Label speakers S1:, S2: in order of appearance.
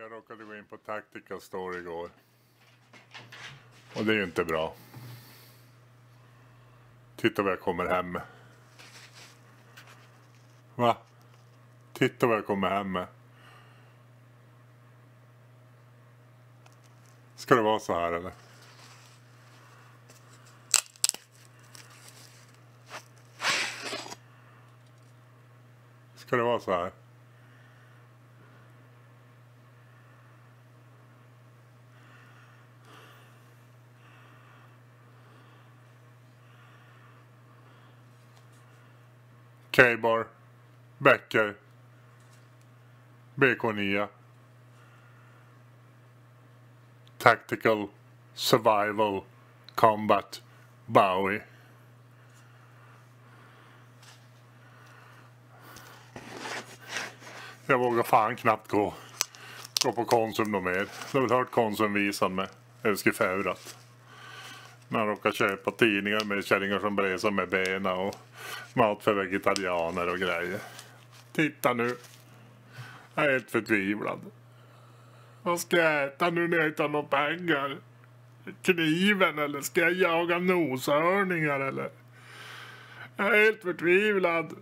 S1: Jag råkade gå in på Tactical Store igår. Och det är ju inte bra. Titta vad jag kommer hem med. Va? Titta vad jag kommer hem med. Ska det vara så här eller? Ska det vara så här? K-bar. Becker. BK9. Tactical Survival Combat Bowie. Jag vågar fan knappt gå, gå på Konsum något mer. Jag har väl hört Konsumvisan med Eskifeurat? När han råkar köpa tidningar med kärringar som bresar med benen och mat för vegetarianer och grejer. Titta nu. Jag är helt förtvivlad. Vad ska jag äta nu när jag inte har några pengar? Kniven eller ska jag jaga noshörningar eller? Jag är helt förtvivlad.